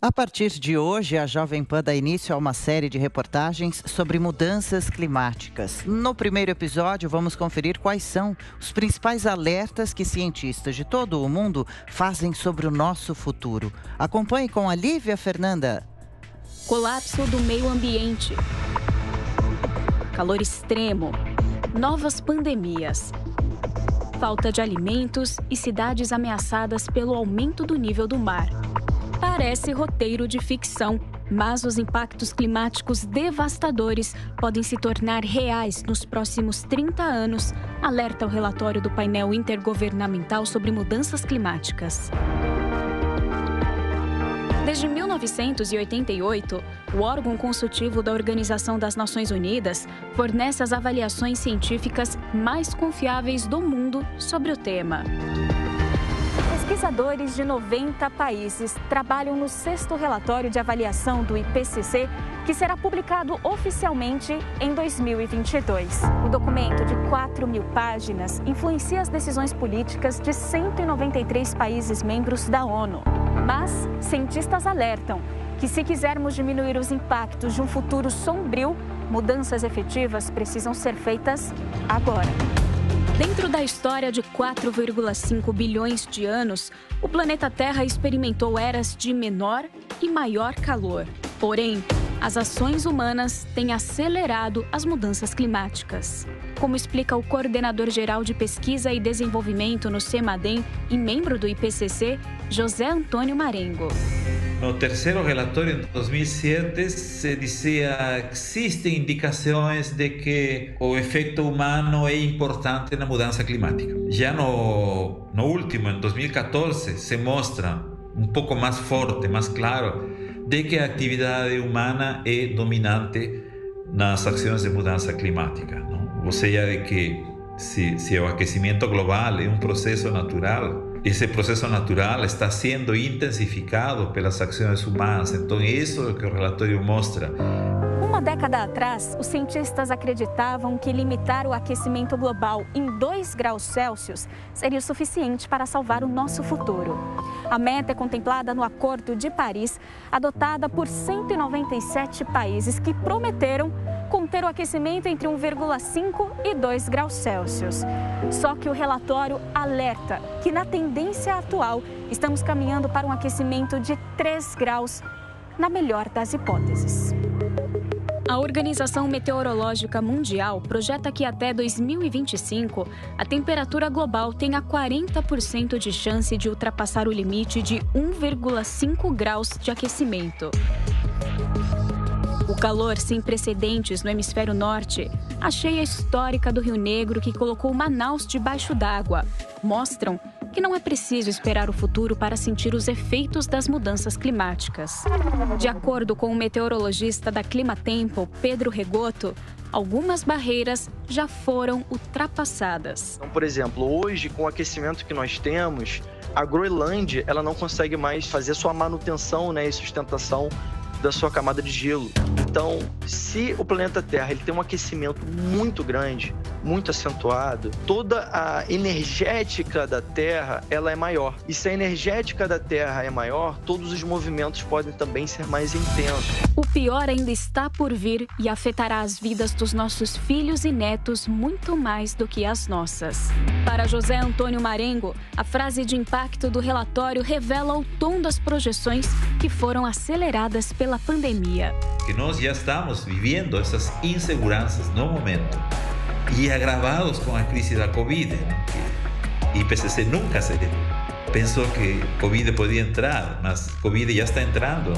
A partir de hoje, a Jovem Pan dá início a uma série de reportagens sobre mudanças climáticas. No primeiro episódio, vamos conferir quais são os principais alertas que cientistas de todo o mundo fazem sobre o nosso futuro. Acompanhe com a Lívia Fernanda. Colapso do meio ambiente. Calor extremo. Novas pandemias. Falta de alimentos e cidades ameaçadas pelo aumento do nível do mar. Parece roteiro de ficção, mas os impactos climáticos devastadores podem se tornar reais nos próximos 30 anos, alerta o relatório do painel intergovernamental sobre mudanças climáticas. Desde 1988, o órgão consultivo da Organização das Nações Unidas fornece as avaliações científicas mais confiáveis do mundo sobre o tema. Pesquisadores de 90 países trabalham no sexto relatório de avaliação do IPCC, que será publicado oficialmente em 2022. O documento de 4 mil páginas influencia as decisões políticas de 193 países membros da ONU. Mas cientistas alertam que, se quisermos diminuir os impactos de um futuro sombrio, mudanças efetivas precisam ser feitas agora. Dentro da história de 4,5 bilhões de anos, o planeta Terra experimentou eras de menor e maior calor. Porém, as ações humanas têm acelerado as mudanças climáticas. Como explica o coordenador geral de pesquisa e desenvolvimento no CEMADEM e membro do IPCC, José Antônio Marengo. No terceiro relatório, em 2007, se dizia existem indicações de que o efeito humano é importante na mudança climática. Já no, no último, em 2014, se mostra um pouco mais forte, mais claro, de que a atividade humana é dominante nas ações de mudança climática. Não? Ou seja, de que se, se o aquecimento global é um processo natural, esse processo natural está sendo intensificado pelas ações humanas. Então, isso é o que o relatório mostra. Uma década atrás, os cientistas acreditavam que limitar o aquecimento global em 2 graus Celsius seria o suficiente para salvar o nosso futuro. A meta é contemplada no Acordo de Paris, adotada por 197 países que prometeram conter o aquecimento entre 1,5 e 2 graus Celsius. Só que o relatório alerta que, na tendência atual, estamos caminhando para um aquecimento de 3 graus, na melhor das hipóteses. A Organização Meteorológica Mundial projeta que até 2025 a temperatura global tenha 40% de chance de ultrapassar o limite de 1,5 graus de aquecimento. Calor sem precedentes no hemisfério norte, a cheia histórica do Rio Negro que colocou Manaus debaixo d'água, mostram que não é preciso esperar o futuro para sentir os efeitos das mudanças climáticas. De acordo com o meteorologista da Climatempo, Pedro Regoto, algumas barreiras já foram ultrapassadas. Então, por exemplo, hoje, com o aquecimento que nós temos, a Groenlândia ela não consegue mais fazer sua manutenção né, e sustentação da sua camada de gelo. Então, se o planeta Terra ele tem um aquecimento muito grande, muito acentuado, toda a energética da Terra ela é maior. E se a energética da Terra é maior, todos os movimentos podem também ser mais intensos. O pior ainda está por vir e afetará as vidas dos nossos filhos e netos muito mais do que as nossas. Para José Antônio Marengo, a frase de impacto do relatório revela o tom das projeções que foram aceleradas pela pandemia. Que nós já estamos vivendo essas inseguranças no momento e agravados com a crise da Covid, né? que IPCC nunca se pensou que Covid podia entrar, mas Covid já está entrando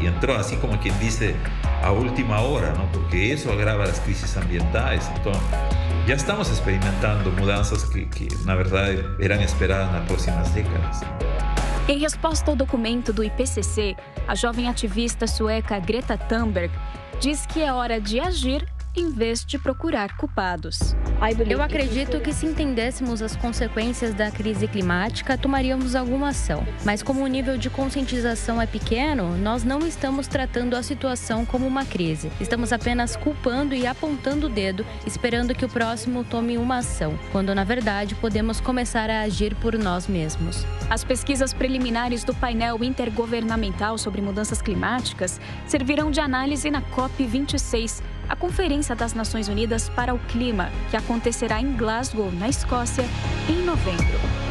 e entrou assim como quem disse a última hora, não? porque isso agrava as crises ambientais. Então, já estamos experimentando mudanças que, que na verdade, eram esperadas nas próximas décadas. Em resposta ao documento do IPCC, a jovem ativista sueca Greta Thunberg diz que é hora de agir em vez de procurar culpados. Eu acredito que se entendêssemos as consequências da crise climática, tomaríamos alguma ação. Mas como o nível de conscientização é pequeno, nós não estamos tratando a situação como uma crise. Estamos apenas culpando e apontando o dedo, esperando que o próximo tome uma ação, quando na verdade podemos começar a agir por nós mesmos. As pesquisas preliminares do painel intergovernamental sobre mudanças climáticas servirão de análise na COP26 a Conferência das Nações Unidas para o Clima, que acontecerá em Glasgow, na Escócia, em novembro.